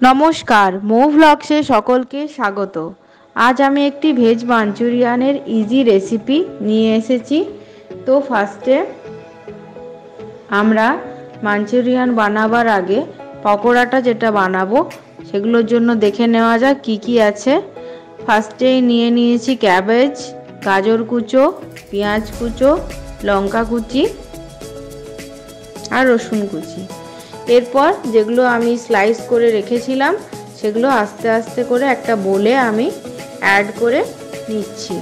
নমস্কার, মৌ ভ্লগসে সকলকে স্বাগত। আজ আমি একটি ভেজ মাঞ্চুরিয়ানের ইজি রেসিপি নিয়ে এসেছি। তো ফার্স্টে আমরা মাঞ্চুরিয়ান বানাবার আগে পকোড়াটা যেটা বানাবো, সেগুলোর জন্য দেখে নেওয়া যাক কি কি আছে। ফার্স্টেই নিয়ে নিয়েছি ক্যাবেজ গাজর কুচো, পেঁয়াজ কুচো, লঙ্কা কুচি আর রসুন কুচি। এরপর যেগুলো আমি স্লাইস করে রেখেছিলাম, সেগুলো আস্তে আস্তে করে একটা বলে আমি অ্যাড করে নিচ্ছি।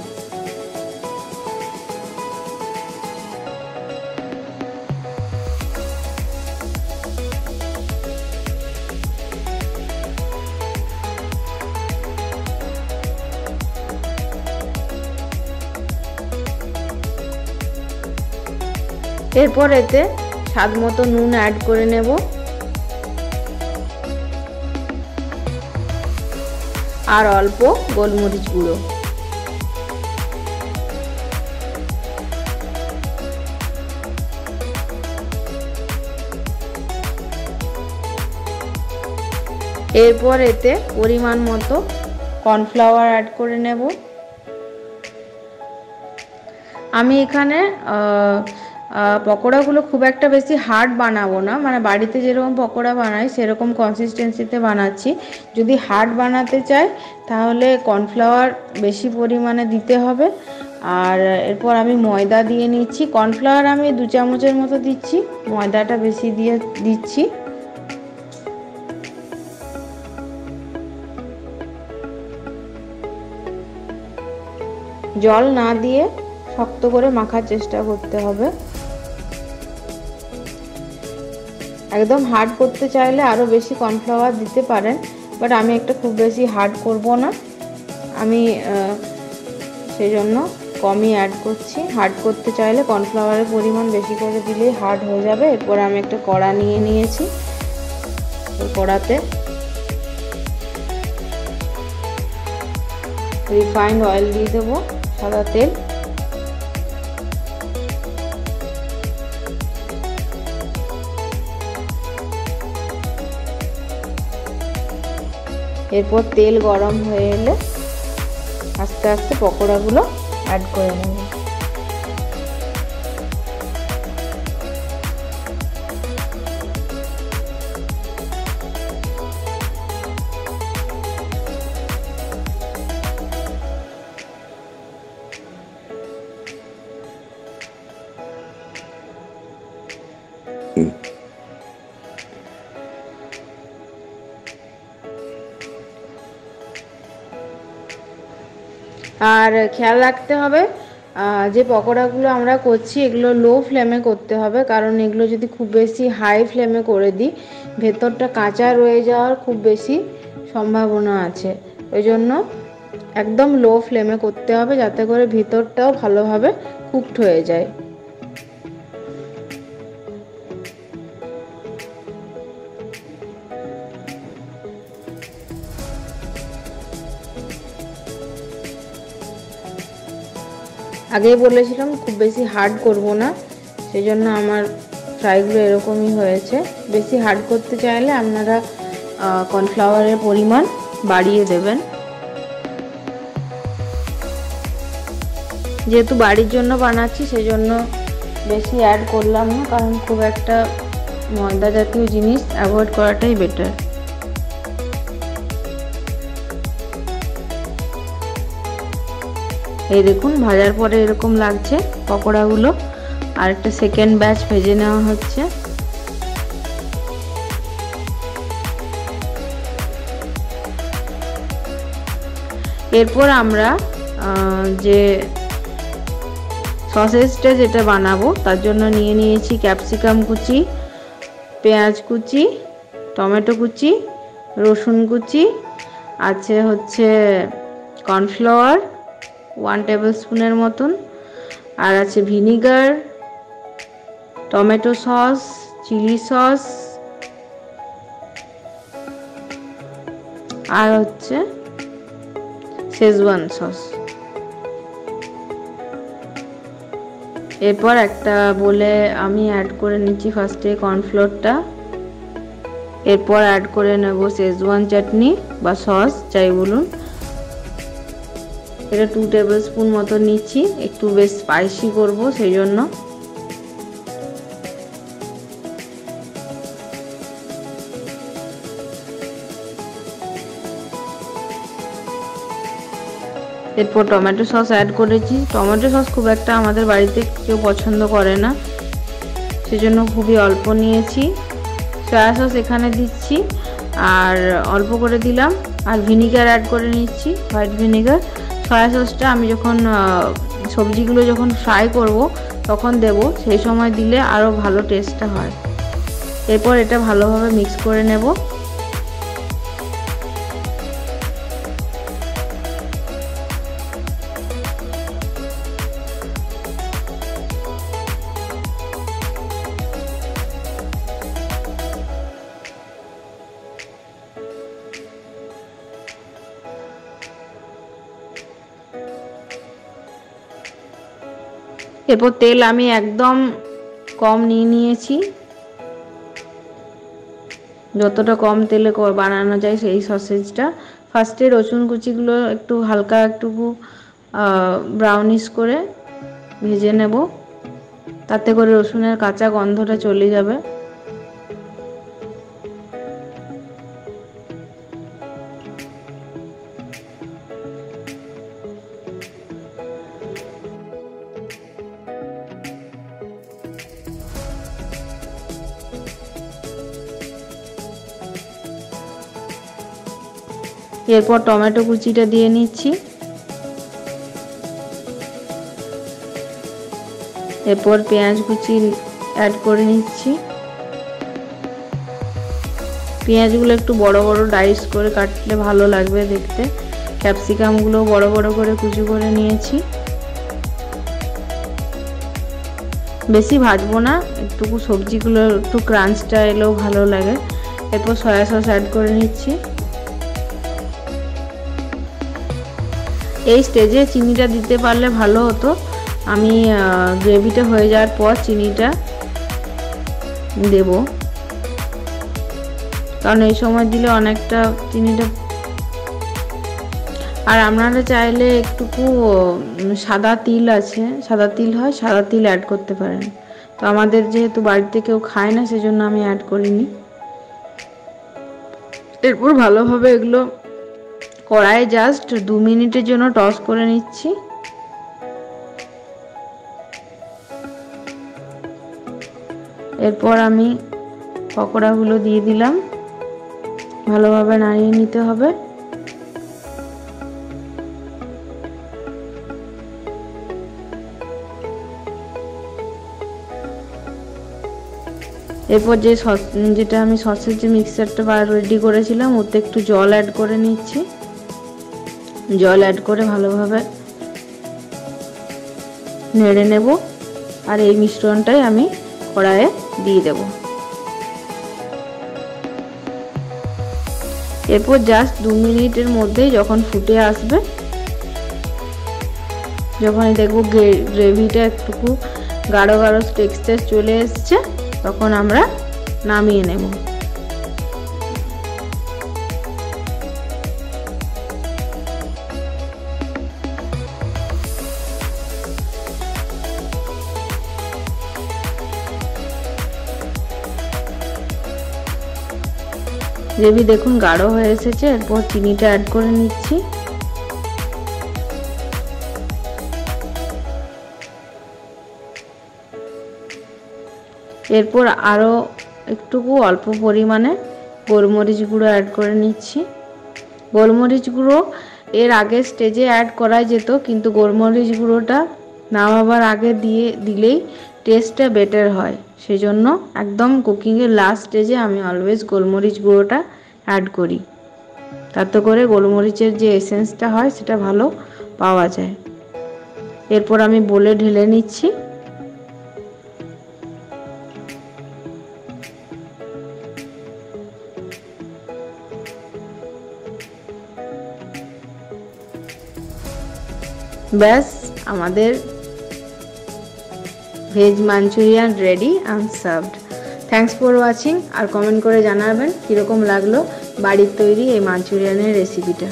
এরপর এতে স্বাদ মতো নুন অ্যাড করে নেব। আর অল্প গোলমরিচ গুঁড়ো। এরপর এতে পরিমাণ মতো কর্নফ্লাওয়ার অ্যাড করে নেব। আমি এখানে পকোড়াগুলো খুব একটা বেশি হার্ড বানাবো না। মানে বাড়িতে যেরকম পকোড়া বানাই, সেরকম কনসিস্টেন্সিতে বানাচ্ছি। যদি হার্ড বানাতে চাই, তাহলে কর্নফ্লাওয়ার বেশি পরিমাণে দিতে হবে। আর এরপর আমি ময়দা দিয়ে নিচ্ছি। কর্নফ্লাওয়ার আমি দু চামচের মতো দিচ্ছি। ময়দাটা বেশি দিয়ে দিচ্ছি। জল না দিয়ে শক্ত করে মাখার চেষ্টা করতে হবে। একদম হার্ড করতে চাইলে আরও বেশি কর্নফ্লাওয়ার দিতে পারেন বাট আমি একটা খুব বেশি হার্ড করব না। আমি সেই জন্য কমই অ্যাড করছি। হার্ড করতে চাইলে কর্নফ্লাওয়ারের পরিমাণ বেশি করে দিলেই হার্ড হয়ে যাবে। এরপর আমি একটা কড়া নিয়ে নিয়েছি। কড়াতে রিফাইন্ড অয়েল দিয়ে দেবো সাদা তেল। এরপর তেল গরম হয়ে এলে আস্তে আস্তে পকোড়াগুলো অ্যাড করে নেব। আর খেয়াল রাখতে হবে যে পকোড়াগুলো আমরা করছি, এগুলো লো ফ্লেমে করতে হবে। কারণ এগুলো যদি খুব বেশি হাই ফ্লেমে করে দিই, ভেতরটা কাঁচা রয়ে যাওয়ার খুব বেশি সম্ভাবনা আছে। ওই জন্য একদম লো ফ্লেমে করতে হবে, যাতে করে ভেতরটাও ভালোভাবে কুকড হয়ে যায়। আগেই বলেছিলাম, খুব বেশি হার্ড করব না। সেই জন্য আমার ফ্রাইগুলো এরকমই হয়েছে। বেশি হার্ড করতে চাইলে আপনারা কর্নফ্লাওয়ারের পরিমাণ বাড়িয়ে দেবেন। যেহেতু বাড়ির জন্য বানাচ্ছি সেই জন্য বেশি অ্যাড করলাম না, কারণ খুব একটা ময়দা জাতীয় জিনিস অ্যাভয়েড করাটাই বেটার এই দেখুন, ভাজার পরে এরকম লাগছে পকোড়াগুলো। আর একটা সেকেন্ড ব্যাচ ভেজে নেওয়া হচ্ছে। এরপর আমরা যে সসেজটা যেটা বানাবো, তার জন্য নিয়ে নিয়েছি ক্যাপসিকাম কুচি, পেঁয়াজ কুচি, টমেটো কুচি, রসুন কুচি, আছে হচ্ছে কর্নফ্লাওয়ার ওয়ান টেবিল স্পুনের মতন। আর আছে vinegar tomato sauce chilli sauce আর হচ্ছে শেজওয়ান সস এরপর একটা বলে আমি অ্যাড করে নিচ্ছি ফার্স্টে কর্নফ্লোরটা এরপর অ্যাড করে নেব শেজওয়ান চাটনি বা সস যাই বলুন। এটা টু টেবিল স্পুন মতো নিচ্ছি। একটু বেশ স্পাইসি করব সেই জন্য এরপর টমেটো সস অ্যাড করেছি। টমেটো সস খুব একটা আমাদের বাড়িতে কেউ পছন্দ করে না, সেজন্য খুবই অল্প নিয়েছি। সয়া সস এখানে দিচ্ছি, আর অল্প করে দিলাম, আর ভিনিগার অ্যাড করে নিচ্ছি হোয়াইট ভিনিগার সয়া সসটা আমি যখন সবজিগুলো যখন ফ্রাই করব, তখন দেব। সেই সময় দিলে আরও ভালো টেস্টটা হয়। এরপর এটা ভালোভাবে মিক্স করে নেব। এরপর তেল আমি একদম কম নিয়ে নিয়েছি। যতটা কম তেলে বানানো যায় সেই সসেজটা। ফার্স্টে রসুন কুচিগুলো একটু হালকা একটু ব্রাউনিশ করে ভেজে নেব। তাতে করে রসুনের কাঁচা গন্ধটা চলে যাবে। এরপর টমেটো কুচিটা দিয়ে নিচ্ছি। এরপর পেঁয়াজ কুচি অ্যাড করে নিচ্ছি। পেঁয়াজগুলো একটু বড় বড় ডাইস করে কাটলে ভালো লাগবে দেখতে। ক্যাপসিকামগুলো বড় বড় করে কুচি করে নিয়েছি। বেশি ভাজবো না, একটুকু সবজিগুলো, একটু ক্রাঞ্চটা এলেও ভালো লাগে। এরপর সয়া সস অ্যাড করে নিচ্ছি। এই স্টেজে চিনিটা দিতে পারলে ভালো হতো। আমি গ্রেভিটা হয়ে যাওয়ার পর চিনিটা দেব। কারণ এই সময় দিলে অনেকটা চিনিটা আর আপনারা চাইলে একটুকু সাদা তিল আছে, সাদা তিল হয়, সাদা তিল অ্যাড করতে পারেন। তো আমাদের যেহেতু বাড়িতে কেউ খায় না, সেজন্য আমি অ্যাড করিনি। এরপর ভালোভাবে এগুলো কড়াই জাস্ট দু মিনিটের জন্য টস করে নিচ্ছি। এরপর আমি পকোড়াগুলো দিয়ে দিলাম। ভালোভাবে নাড়িয়ে নিতে হবে। এরপর যে সস যেটা আমি সসের যে মিক্সারটা রেডি করেছিলাম, ওতে একটু জল অ্যাড করে নিচ্ছি। জল অ্যাড করে ভালোভাবে নেড়ে নেব। আর এই মিশ্রণটাই আমি কড়াইয়ে দিয়ে দেব। এরপর জাস্ট দু মিনিটের মধ্যেই যখন ফুটে আসবে, যখন দেখব গ্রেভিটা একটুকু গাঢ় গাঢ় টেক্সচার চলে এসছে, তখন আমরা নামিয়ে নেব। গ্রেভি দেখুন গাঢ় হয়ে এসেছে, এরপর চিনিটা অ্যাড করে নিচ্ছি। এরপর আরও একটুকু অল্প পরিমাণে গোলমরিচ গুঁড়ো অ্যাড করে নিচ্ছি। গোলমরিচ গুঁড়ো এর আগে স্টেজে অ্যাড করা যেত, কিন্তু গোলমরিচ গুঁড়োটা নামাবার আগে দিয়ে দিলেই টেস্টটা বেটার হয়। সেজন্য একদম কুকিংয়ের লাস্ট স্টেজে আমি অলওয়েজ গোলমরিচ গুঁড়োটা অ্যাড করি। তাতে করে গোলমরিচের যে এসেন্সটা হয়, সেটা ভালো পাওয়া যায়। এরপর আমি বলে ঢেলে নিচ্ছি। ব্যাস, আমাদের veg manchurian ready and unserved thanks for watching R comment করে জানাবেন কীরকম লাগল বাড়ির তৈরি এই মাঞ্চুরিয়ানের রেসিপিটা